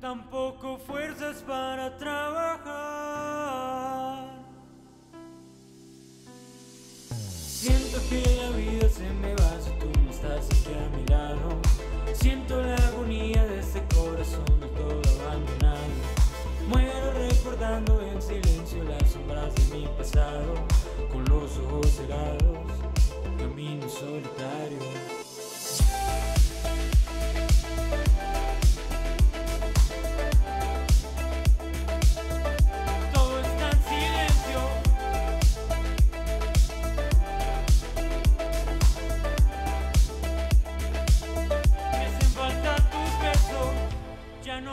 tampoco fuerzas para trabajar. Siento que la vida se me va si tú no estás aquí a mi lado. Siento la agonía de este corazón de todo abandonado. Muero recordando en silencio las sombras de mi pasado, con los ojos cerrados, camino solitario.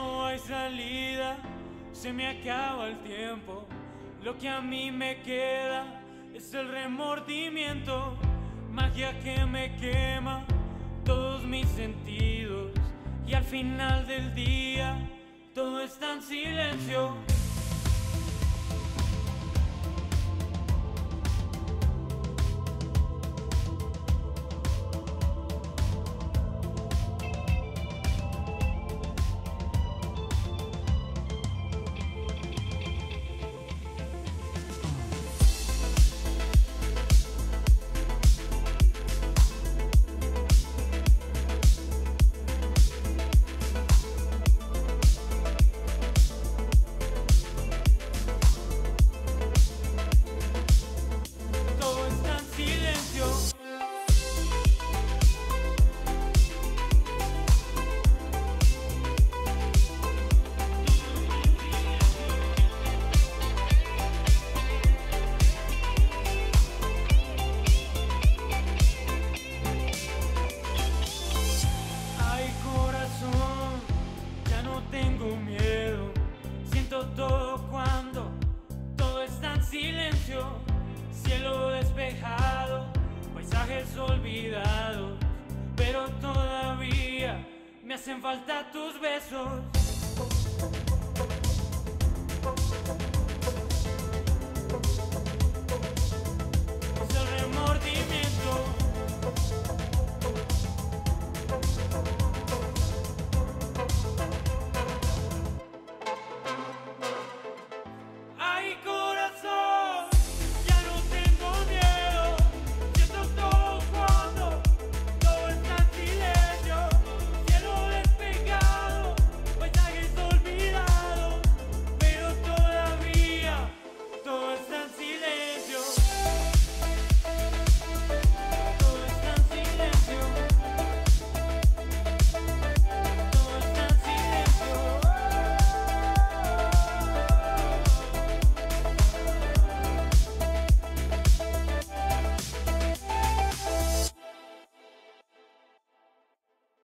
No hay salida, se me acaba el tiempo. Lo que a mí me queda es el remordimiento, magia que me quema todos mis sentidos. Y al final del día, todo está en silencio. Paisajes olvidados. Pero todavía me hacen falta tus besos.